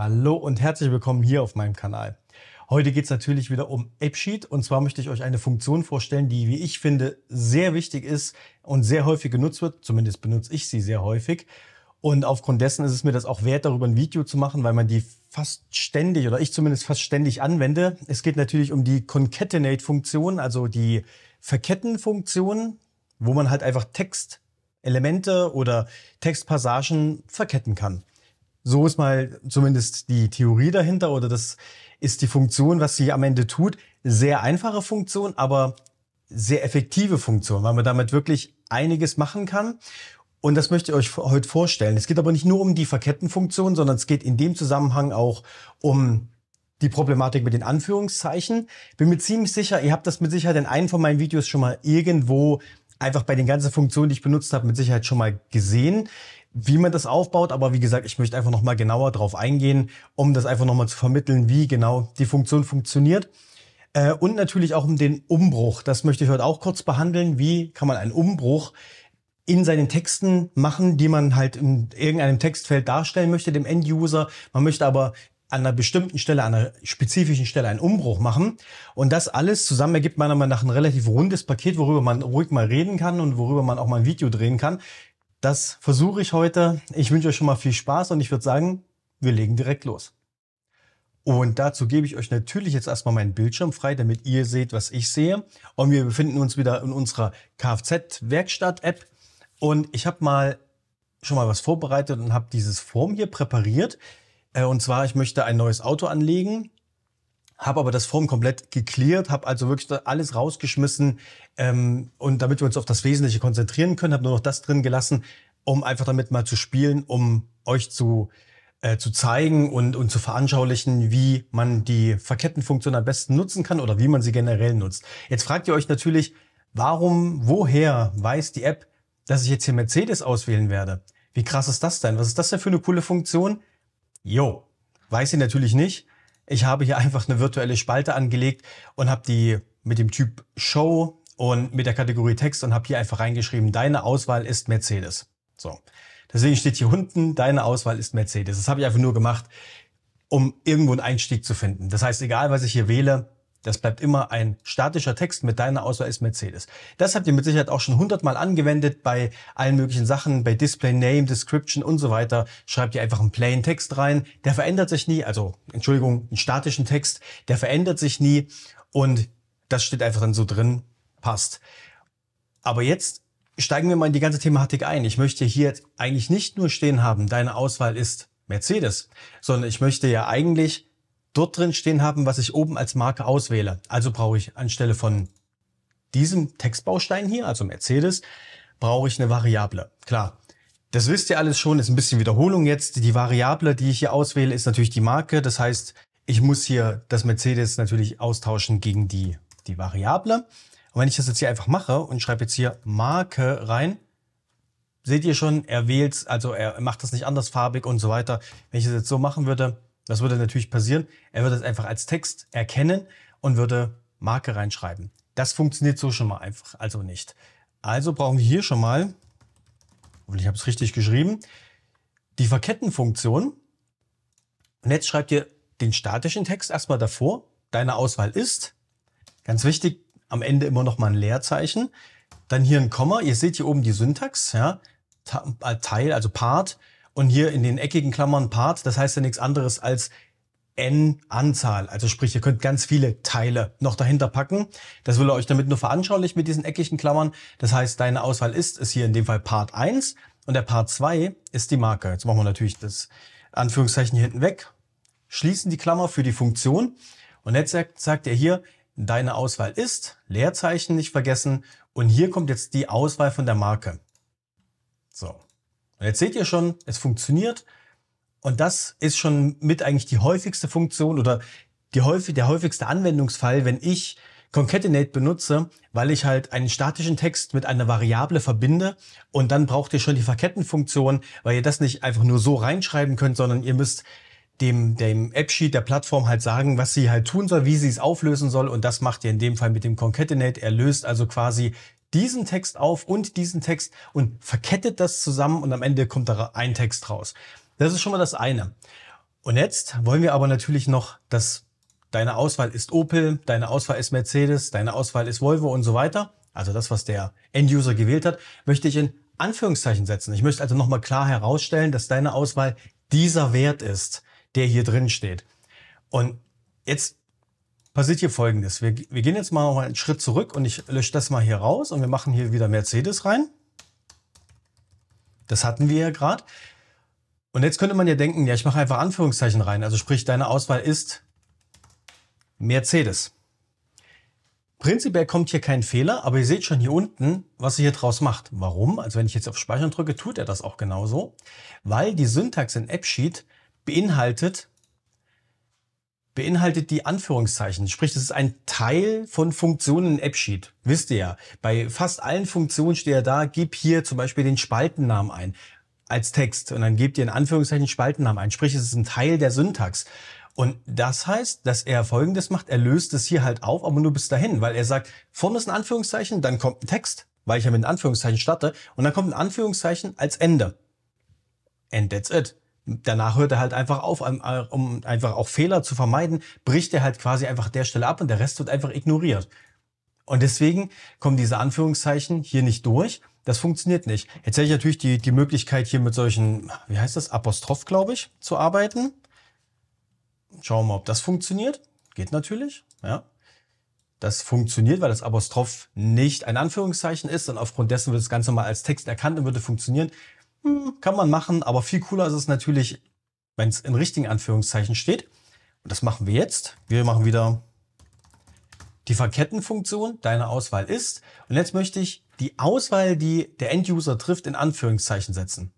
Hallo und herzlich willkommen hier auf meinem Kanal. Heute geht es natürlich wieder um AppSheet und zwar möchte ich euch eine Funktion vorstellen, die, wie ich finde, sehr wichtig ist und sehr häufig genutzt wird. Zumindest benutze ich sie sehr häufig. Und aufgrund dessen ist es mir das auch wert, darüber ein Video zu machen, weil man die fast ständig oder ich zumindest fast ständig anwende. Es geht natürlich um die Concatenate-Funktion, also die Verketten-Funktion, wo man halt einfach Textelemente oder Textpassagen verketten kann. So ist mal zumindest die Theorie dahinter oder das ist die Funktion, was sie am Ende tut. Sehr einfache Funktion, aber sehr effektive Funktion, weil man damit wirklich einiges machen kann. Und das möchte ich euch heute vorstellen. Es geht aber nicht nur um die Verkettenfunktion, sondern es geht in dem Zusammenhang auch um die Problematik mit den Anführungszeichen. Bin mir ziemlich sicher, ihr habt das mit Sicherheit in einem von meinen Videos schon mal irgendwo einfach bei den ganzen Funktionen, die ich benutzt habe, mit Sicherheit schon mal gesehen wie man das aufbaut. Aber wie gesagt, ich möchte einfach nochmal genauer drauf eingehen, um das einfach nochmal zu vermitteln, wie genau die Funktion funktioniert. Äh, und natürlich auch um den Umbruch. Das möchte ich heute auch kurz behandeln. Wie kann man einen Umbruch in seinen Texten machen, die man halt in irgendeinem Textfeld darstellen möchte, dem End-User. Man möchte aber an einer bestimmten Stelle, an einer spezifischen Stelle einen Umbruch machen. Und das alles zusammen ergibt meiner Meinung nach ein relativ rundes Paket, worüber man ruhig mal reden kann und worüber man auch mal ein Video drehen kann. Das versuche ich heute. Ich wünsche euch schon mal viel Spaß und ich würde sagen, wir legen direkt los. Und dazu gebe ich euch natürlich jetzt erstmal meinen Bildschirm frei, damit ihr seht, was ich sehe. Und wir befinden uns wieder in unserer Kfz-Werkstatt-App. Und ich habe mal schon mal was vorbereitet und habe dieses Form hier präpariert. Äh, und zwar, ich möchte ein neues Auto anlegen habe aber das Form komplett geklärt, habe also wirklich alles rausgeschmissen ähm, und damit wir uns auf das Wesentliche konzentrieren können, habe nur noch das drin gelassen, um einfach damit mal zu spielen, um euch zu äh, zu zeigen und, und zu veranschaulichen, wie man die Verkettenfunktion am besten nutzen kann oder wie man sie generell nutzt. Jetzt fragt ihr euch natürlich, warum, woher weiß die App, dass ich jetzt hier Mercedes auswählen werde? Wie krass ist das denn? Was ist das denn für eine coole Funktion? Jo, weiß sie natürlich nicht. Ich habe hier einfach eine virtuelle Spalte angelegt und habe die mit dem Typ Show und mit der Kategorie Text und habe hier einfach reingeschrieben, deine Auswahl ist Mercedes. So. Deswegen steht hier unten, deine Auswahl ist Mercedes. Das habe ich einfach nur gemacht, um irgendwo einen Einstieg zu finden. Das heißt, egal was ich hier wähle, das bleibt immer ein statischer Text mit deiner Auswahl ist Mercedes. Das habt ihr mit Sicherheit auch schon hundertmal angewendet bei allen möglichen Sachen, bei Display Name, Description und so weiter. Schreibt ihr einfach einen plain Text rein. Der verändert sich nie, also Entschuldigung, einen statischen Text, der verändert sich nie und das steht einfach dann so drin, passt. Aber jetzt steigen wir mal in die ganze Thematik ein. Ich möchte hier eigentlich nicht nur stehen haben, deine Auswahl ist Mercedes, sondern ich möchte ja eigentlich dort drin stehen haben, was ich oben als Marke auswähle. Also brauche ich anstelle von diesem Textbaustein hier, also Mercedes, brauche ich eine Variable. Klar, das wisst ihr alles schon, ist ein bisschen Wiederholung jetzt. Die Variable, die ich hier auswähle, ist natürlich die Marke. Das heißt, ich muss hier das Mercedes natürlich austauschen gegen die, die Variable. Und wenn ich das jetzt hier einfach mache und schreibe jetzt hier Marke rein, seht ihr schon, er wählt, also er macht das nicht andersfarbig und so weiter. Wenn ich das jetzt so machen würde, was würde natürlich passieren? Er würde es einfach als Text erkennen und würde Marke reinschreiben. Das funktioniert so schon mal einfach, also nicht. Also brauchen wir hier schon mal, hoffentlich habe ich es richtig geschrieben, die Verkettenfunktion. Und jetzt schreibt ihr den statischen Text erstmal davor. Deine Auswahl ist, ganz wichtig, am Ende immer noch mal ein Leerzeichen. Dann hier ein Komma. Ihr seht hier oben die Syntax, ja, Teil, also Part und hier in den eckigen Klammern Part, das heißt ja nichts anderes als n Anzahl. Also sprich, ihr könnt ganz viele Teile noch dahinter packen. Das will er euch damit nur veranschaulichen mit diesen eckigen Klammern. Das heißt, deine Auswahl ist, ist hier in dem Fall Part 1 und der Part 2 ist die Marke. Jetzt machen wir natürlich das Anführungszeichen hier hinten weg, schließen die Klammer für die Funktion und jetzt sagt er hier, deine Auswahl ist, Leerzeichen nicht vergessen und hier kommt jetzt die Auswahl von der Marke. So. Jetzt seht ihr schon, es funktioniert. Und das ist schon mit eigentlich die häufigste Funktion oder die häufig, der häufigste Anwendungsfall, wenn ich Concatenate benutze, weil ich halt einen statischen Text mit einer Variable verbinde und dann braucht ihr schon die Verkettenfunktion, weil ihr das nicht einfach nur so reinschreiben könnt, sondern ihr müsst dem, dem App-Sheet der Plattform halt sagen, was sie halt tun soll, wie sie es auflösen soll und das macht ihr in dem Fall mit dem Concatenate. Er löst also quasi diesen Text auf und diesen Text und verkettet das zusammen und am Ende kommt da ein Text raus. Das ist schon mal das eine. Und jetzt wollen wir aber natürlich noch, dass deine Auswahl ist Opel, deine Auswahl ist Mercedes, deine Auswahl ist Volvo und so weiter. Also das, was der End-User gewählt hat, möchte ich in Anführungszeichen setzen. Ich möchte also nochmal klar herausstellen, dass deine Auswahl dieser Wert ist, der hier drin steht. Und jetzt passiert hier Folgendes. Wir, wir gehen jetzt mal einen Schritt zurück und ich lösche das mal hier raus und wir machen hier wieder Mercedes rein. Das hatten wir ja gerade. Und jetzt könnte man ja denken, ja, ich mache einfach Anführungszeichen rein. Also sprich, deine Auswahl ist Mercedes. Prinzipiell kommt hier kein Fehler, aber ihr seht schon hier unten, was er hier draus macht. Warum? Also wenn ich jetzt auf Speichern drücke, tut er das auch genauso, weil die Syntax in AppSheet beinhaltet beinhaltet die Anführungszeichen. Sprich, das ist ein Teil von Funktionen in AppSheet. Wisst ihr ja. Bei fast allen Funktionen steht ja da, gib hier zum Beispiel den Spaltennamen ein als Text und dann gebt ihr in Anführungszeichen Spaltennamen ein. Sprich, es ist ein Teil der Syntax. Und das heißt, dass er Folgendes macht. Er löst es hier halt auf, aber nur bis dahin, weil er sagt, vorne ist ein Anführungszeichen, dann kommt ein Text, weil ich ja mit einem Anführungszeichen starte, und dann kommt ein Anführungszeichen als Ende. And that's it danach hört er halt einfach auf, um einfach auch Fehler zu vermeiden, bricht er halt quasi einfach der Stelle ab und der Rest wird einfach ignoriert. Und deswegen kommen diese Anführungszeichen hier nicht durch. Das funktioniert nicht. Jetzt hätte ich natürlich die, die Möglichkeit, hier mit solchen, wie heißt das, Apostroph, glaube ich, zu arbeiten. Schauen wir mal, ob das funktioniert. Geht natürlich, ja. Das funktioniert, weil das Apostroph nicht ein Anführungszeichen ist und aufgrund dessen wird das Ganze mal als Text erkannt und würde funktionieren. Kann man machen, aber viel cooler ist es natürlich, wenn es in richtigen Anführungszeichen steht. Und das machen wir jetzt. Wir machen wieder die Verkettenfunktion. Deine Auswahl ist. Und jetzt möchte ich die Auswahl, die der End-User trifft, in Anführungszeichen setzen.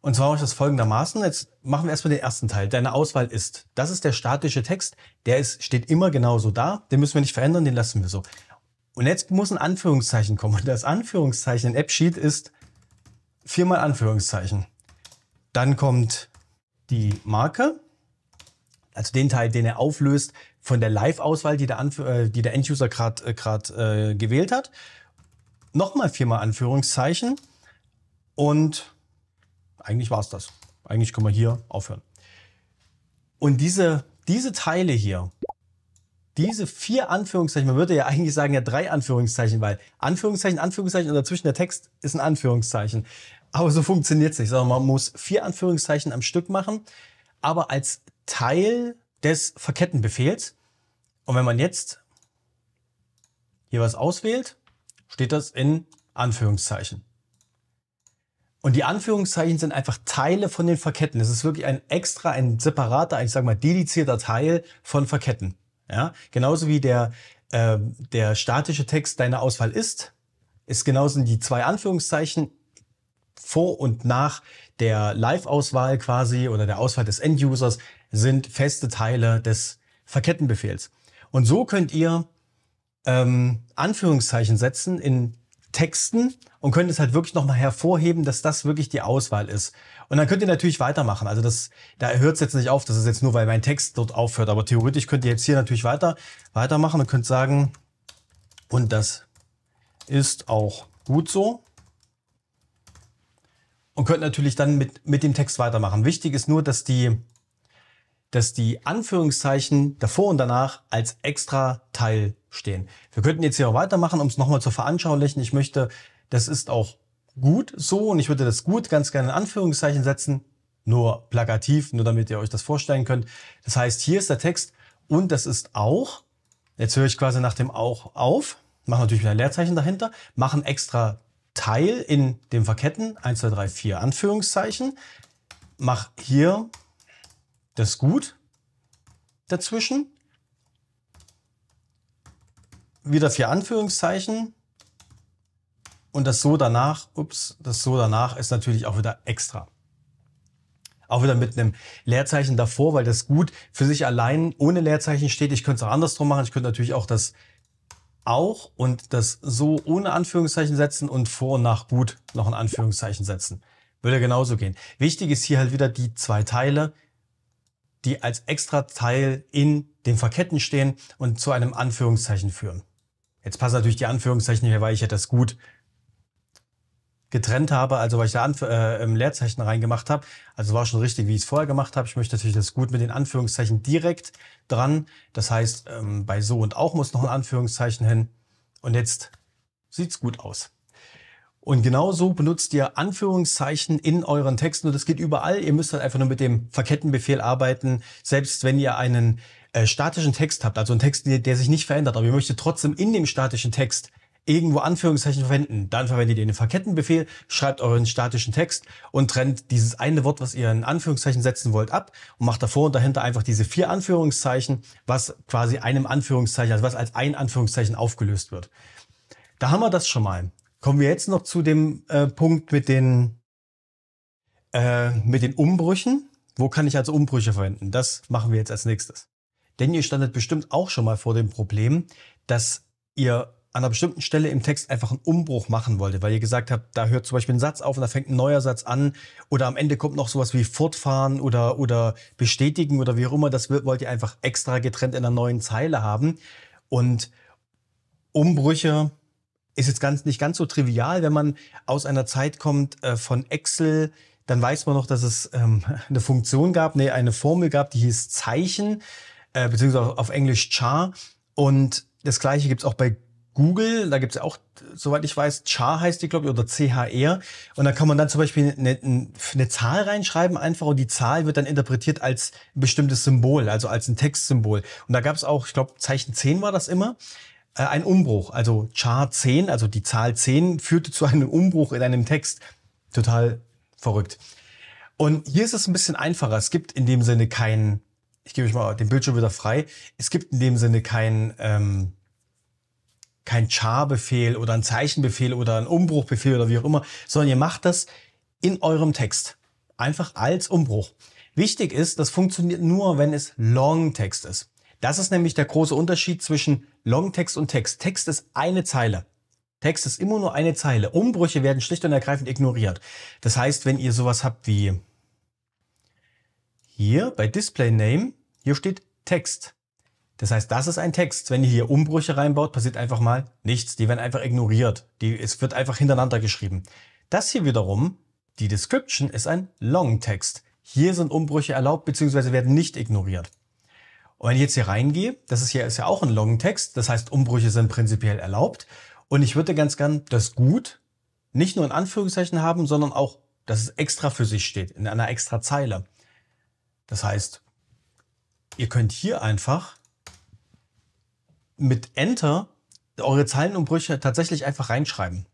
Und zwar mache ich das folgendermaßen. Jetzt machen wir erstmal den ersten Teil. Deine Auswahl ist. Das ist der statische Text. Der ist, steht immer genauso da. Den müssen wir nicht verändern, den lassen wir so. Und jetzt muss ein Anführungszeichen kommen. Und das Anführungszeichen in AppSheet ist viermal Anführungszeichen. Dann kommt die Marke, also den Teil, den er auflöst von der Live-Auswahl, die der, äh, die der End-User gerade äh, äh, gewählt hat. Nochmal viermal Anführungszeichen und eigentlich war es das. Eigentlich können wir hier aufhören. Und diese, diese Teile hier, diese vier Anführungszeichen, man würde ja eigentlich sagen ja drei Anführungszeichen, weil Anführungszeichen, Anführungszeichen und dazwischen der Text ist ein Anführungszeichen. Aber so funktioniert es nicht. Sondern man muss vier Anführungszeichen am Stück machen, aber als Teil des Verkettenbefehls. Und wenn man jetzt hier was auswählt, steht das in Anführungszeichen. Und die Anführungszeichen sind einfach Teile von den Verketten. Es ist wirklich ein extra, ein separater, ich sage mal dedizierter Teil von Verketten. Ja, genauso wie der äh, der statische Text deine Auswahl ist, ist genauso die zwei Anführungszeichen vor und nach der Live-Auswahl quasi oder der Auswahl des End-Users sind feste Teile des Verkettenbefehls. Und so könnt ihr ähm, Anführungszeichen setzen in Texten und könnt es halt wirklich nochmal hervorheben, dass das wirklich die Auswahl ist. Und dann könnt ihr natürlich weitermachen. Also das, da hört es jetzt nicht auf, das ist jetzt nur, weil mein Text dort aufhört. Aber theoretisch könnt ihr jetzt hier natürlich weiter, weitermachen und könnt sagen, und das ist auch gut so und könnt natürlich dann mit, mit dem Text weitermachen. Wichtig ist nur, dass die, dass die Anführungszeichen davor und danach als extra Teil stehen. Wir könnten jetzt hier auch weitermachen, um es nochmal zu veranschaulichen. Ich möchte, das ist auch gut so und ich würde das gut ganz gerne in Anführungszeichen setzen, nur plakativ, nur damit ihr euch das vorstellen könnt. Das heißt, hier ist der Text und das ist auch, jetzt höre ich quasi nach dem auch auf, mache natürlich wieder ein Leerzeichen dahinter, machen extra Teil in dem Verketten, 1, 2, 3, 4 Anführungszeichen, mach hier das Gut dazwischen, wieder vier Anführungszeichen und das so danach, ups, das so danach ist natürlich auch wieder extra. Auch wieder mit einem Leerzeichen davor, weil das Gut für sich allein ohne Leerzeichen steht. Ich könnte es auch andersrum machen. Ich könnte natürlich auch das auch und das so ohne Anführungszeichen setzen und vor und nach gut noch ein Anführungszeichen setzen. Würde genauso gehen. Wichtig ist hier halt wieder die zwei Teile, die als extra Teil in den Verketten stehen und zu einem Anführungszeichen führen. Jetzt passen natürlich die Anführungszeichen hier, weil ich ja das gut getrennt habe, also weil ich da Anf äh, Leerzeichen reingemacht habe. Also war schon richtig, wie ich es vorher gemacht habe. Ich möchte natürlich das gut mit den Anführungszeichen direkt dran. Das heißt, ähm, bei so und auch muss noch ein Anführungszeichen hin. Und jetzt sieht's gut aus. Und genauso benutzt ihr Anführungszeichen in euren Texten und das geht überall. Ihr müsst halt einfach nur mit dem Verkettenbefehl arbeiten. Selbst wenn ihr einen äh, statischen Text habt, also einen Text, der, der sich nicht verändert, aber ihr möchtet trotzdem in dem statischen Text irgendwo Anführungszeichen verwenden, dann verwendet ihr den Verkettenbefehl, schreibt euren statischen Text und trennt dieses eine Wort, was ihr in Anführungszeichen setzen wollt, ab und macht davor und dahinter einfach diese vier Anführungszeichen, was quasi einem Anführungszeichen, also was als ein Anführungszeichen aufgelöst wird. Da haben wir das schon mal. Kommen wir jetzt noch zu dem äh, Punkt mit den, äh, mit den Umbrüchen. Wo kann ich also Umbrüche verwenden? Das machen wir jetzt als nächstes. Denn ihr standet bestimmt auch schon mal vor dem Problem, dass ihr an einer bestimmten Stelle im Text einfach einen Umbruch machen wolltet, weil ihr gesagt habt, da hört zum Beispiel ein Satz auf und da fängt ein neuer Satz an oder am Ende kommt noch sowas wie fortfahren oder, oder bestätigen oder wie auch immer. Das wollt ihr einfach extra getrennt in einer neuen Zeile haben. Und Umbrüche ist jetzt ganz, nicht ganz so trivial, wenn man aus einer Zeit kommt äh, von Excel, dann weiß man noch, dass es ähm, eine Funktion gab, nee, eine Formel gab, die hieß Zeichen, äh, beziehungsweise auf Englisch Char. Und das gleiche gibt's auch bei Google, da gibt's ja auch, soweit ich weiß, Char heißt die, glaube ich, oder CHR. Und da kann man dann zum Beispiel eine, eine, Zahl reinschreiben einfach und die Zahl wird dann interpretiert als ein bestimmtes Symbol, also als ein Textsymbol. Und da gab's auch, ich glaube, Zeichen 10 war das immer äh, ein Umbruch. Also Char 10, also die Zahl 10, führte zu einem Umbruch in einem Text. Total verrückt. Und hier ist es ein bisschen einfacher. Es gibt in dem Sinne kein, ich gebe euch mal den Bildschirm wieder frei, es gibt in dem Sinne kein, ähm, kein Char-Befehl oder ein Zeichenbefehl oder ein Umbruchbefehl oder wie auch immer, sondern ihr macht das in eurem Text. Einfach als Umbruch. Wichtig ist, das funktioniert nur, wenn es Longtext ist. Das ist nämlich der große Unterschied zwischen Longtext und Text. Text ist eine Zeile. Text ist immer nur eine Zeile. Umbrüche werden schlicht und ergreifend ignoriert. Das heißt, wenn ihr sowas habt wie hier bei Display Name, hier steht Text. Das heißt, das ist ein Text. Wenn ihr hier Umbrüche reinbaut, passiert einfach mal nichts. Die werden einfach ignoriert. Die, es wird einfach hintereinander geschrieben. Das hier wiederum, die Description, ist ein Longtext. Hier sind Umbrüche erlaubt bzw. werden nicht ignoriert. Und wenn ich jetzt hier reingehe, das ist hier ist ja auch ein Longtext, das heißt Umbrüche sind prinzipiell erlaubt. Und ich würde ganz gern das Gut nicht nur in Anführungszeichen haben, sondern auch, dass es extra für sich steht, in einer extra Zeile. Das heißt, ihr könnt hier einfach mit Enter eure Zeilenumbrüche tatsächlich einfach reinschreiben.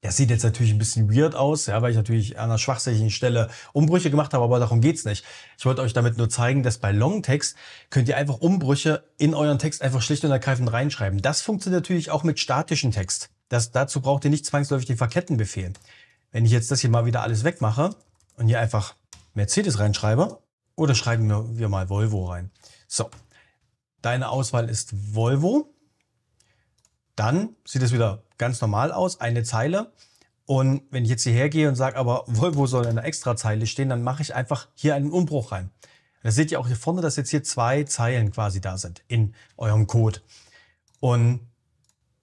Das sieht jetzt natürlich ein bisschen weird aus, ja, weil ich natürlich an einer schwachsinnigen Stelle Umbrüche gemacht habe, aber darum geht's nicht. Ich wollte euch damit nur zeigen, dass bei Longtext könnt ihr einfach Umbrüche in euren Text einfach schlicht und ergreifend reinschreiben. Das funktioniert natürlich auch mit statischem Text. Das, dazu braucht ihr nicht zwangsläufig den Verkettenbefehl. Wenn ich jetzt das hier mal wieder alles wegmache und hier einfach Mercedes reinschreibe, oder schreiben wir mal Volvo rein. So, deine Auswahl ist Volvo. Dann sieht es wieder ganz normal aus, eine Zeile. Und wenn ich jetzt hierher gehe und sage, aber Volvo soll in einer Extrazeile stehen, dann mache ich einfach hier einen Umbruch rein. Da seht ihr auch hier vorne, dass jetzt hier zwei Zeilen quasi da sind in eurem Code. Und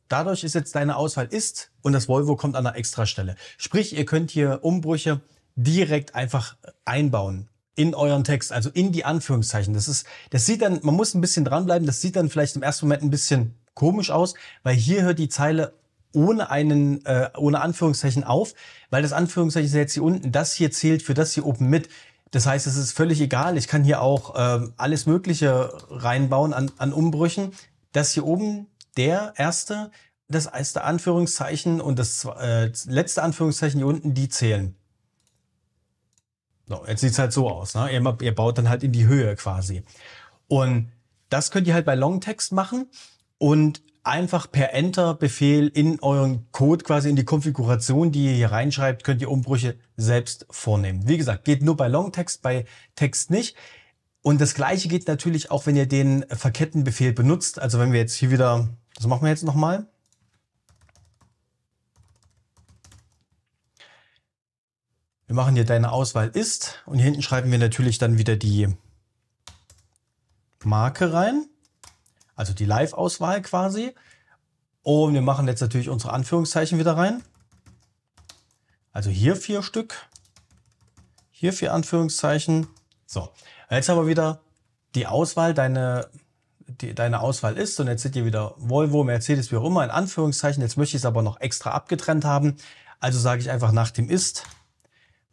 dadurch ist jetzt deine Auswahl ist und das Volvo kommt an einer Extrastelle. Sprich, ihr könnt hier Umbrüche direkt einfach einbauen in euren Text, also in die Anführungszeichen. Das ist, das sieht dann, man muss ein bisschen dranbleiben, das sieht dann vielleicht im ersten Moment ein bisschen komisch aus, weil hier hört die Zeile ohne einen, äh, ohne Anführungszeichen auf, weil das Anführungszeichen ist jetzt hier unten, das hier zählt für das hier oben mit. Das heißt, es ist völlig egal. Ich kann hier auch äh, alles Mögliche reinbauen an, an Umbrüchen. Das hier oben, der erste, das erste Anführungszeichen und das äh, letzte Anführungszeichen hier unten, die zählen. So, jetzt sieht's halt so aus. Ne? Ihr, ihr baut dann halt in die Höhe quasi. Und das könnt ihr halt bei Longtext machen und einfach per Enter-Befehl in euren Code, quasi in die Konfiguration, die ihr hier reinschreibt, könnt ihr Umbrüche selbst vornehmen. Wie gesagt, geht nur bei Longtext, bei Text nicht. Und das gleiche geht natürlich auch, wenn ihr den Verkettenbefehl benutzt. Also wenn wir jetzt hier wieder, das machen wir jetzt nochmal. Wir machen hier deine Auswahl ist und hier hinten schreiben wir natürlich dann wieder die Marke rein also die Live-Auswahl quasi. Und wir machen jetzt natürlich unsere Anführungszeichen wieder rein. Also hier vier Stück, hier vier Anführungszeichen. So, jetzt aber wieder die Auswahl, deine, die, deine Auswahl ist und jetzt seht ihr wieder Volvo, Mercedes, wie auch immer, in Anführungszeichen. Jetzt möchte ich es aber noch extra abgetrennt haben. Also sage ich einfach nach dem Ist,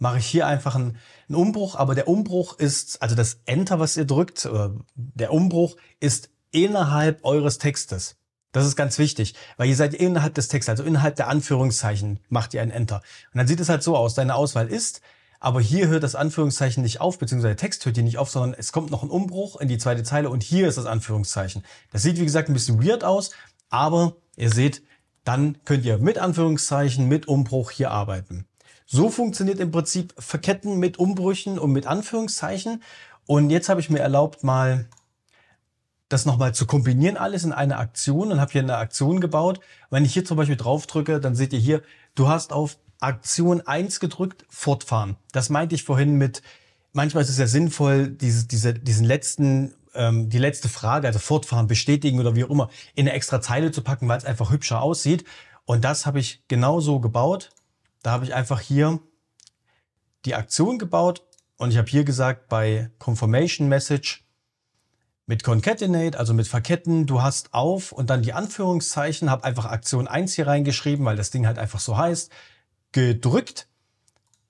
mache ich hier einfach einen, einen Umbruch, aber der Umbruch ist, also das Enter, was ihr drückt, der Umbruch ist innerhalb eures Textes. Das ist ganz wichtig, weil ihr seid innerhalb des Textes, also innerhalb der Anführungszeichen macht ihr ein Enter. Und dann sieht es halt so aus, deine Auswahl ist, aber hier hört das Anführungszeichen nicht auf, beziehungsweise der Text hört hier nicht auf, sondern es kommt noch ein Umbruch in die zweite Zeile und hier ist das Anführungszeichen. Das sieht, wie gesagt, ein bisschen weird aus, aber ihr seht, dann könnt ihr mit Anführungszeichen, mit Umbruch hier arbeiten. So funktioniert im Prinzip Verketten mit Umbrüchen und mit Anführungszeichen. Und jetzt habe ich mir erlaubt, mal das nochmal zu kombinieren, alles in eine Aktion und habe hier eine Aktion gebaut. Wenn ich hier zum Beispiel drauf drücke, dann seht ihr hier, du hast auf Aktion 1 gedrückt, fortfahren. Das meinte ich vorhin mit, manchmal ist es ja sinnvoll, diese, diese, diesen letzten, ähm, die letzte Frage, also fortfahren, bestätigen oder wie auch immer, in eine extra Zeile zu packen, weil es einfach hübscher aussieht. Und das habe ich genauso gebaut. Da habe ich einfach hier die Aktion gebaut und ich habe hier gesagt, bei Confirmation Message mit Concatenate, also mit Verketten, du hast auf und dann die Anführungszeichen, habe einfach Aktion 1 hier reingeschrieben, weil das Ding halt einfach so heißt, gedrückt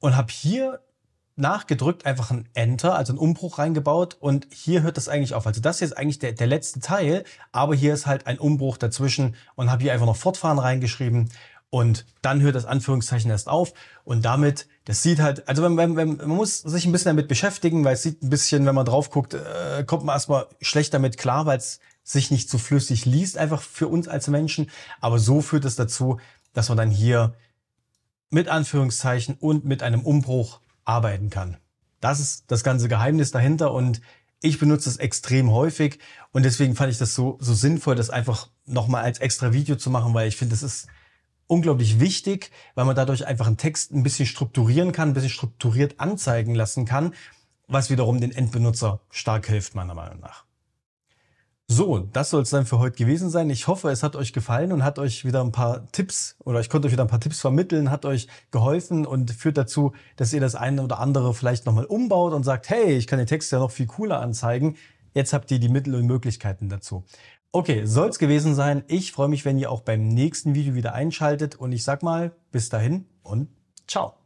und habe hier nachgedrückt einfach ein Enter, also einen Umbruch reingebaut und hier hört das eigentlich auf. Also das hier ist eigentlich der, der letzte Teil, aber hier ist halt ein Umbruch dazwischen und habe hier einfach noch Fortfahren reingeschrieben und dann hört das Anführungszeichen erst auf. Und damit, das sieht halt, also wenn, wenn, man muss sich ein bisschen damit beschäftigen, weil es sieht ein bisschen, wenn man drauf guckt, äh, kommt man erstmal schlecht damit klar, weil es sich nicht so flüssig liest, einfach für uns als Menschen. Aber so führt es dazu, dass man dann hier mit Anführungszeichen und mit einem Umbruch arbeiten kann. Das ist das ganze Geheimnis dahinter und ich benutze es extrem häufig und deswegen fand ich das so, so sinnvoll, das einfach nochmal als extra Video zu machen, weil ich finde, das ist unglaublich wichtig, weil man dadurch einfach einen Text ein bisschen strukturieren kann, ein bisschen strukturiert anzeigen lassen kann, was wiederum den Endbenutzer stark hilft, meiner Meinung nach. So, das soll es dann für heute gewesen sein. Ich hoffe, es hat euch gefallen und hat euch wieder ein paar Tipps oder ich konnte euch wieder ein paar Tipps vermitteln, hat euch geholfen und führt dazu, dass ihr das eine oder andere vielleicht nochmal umbaut und sagt, hey, ich kann den Text ja noch viel cooler anzeigen. Jetzt habt ihr die Mittel und Möglichkeiten dazu. Okay, soll's gewesen sein. Ich freue mich, wenn ihr auch beim nächsten Video wieder einschaltet und ich sag mal, bis dahin und ciao.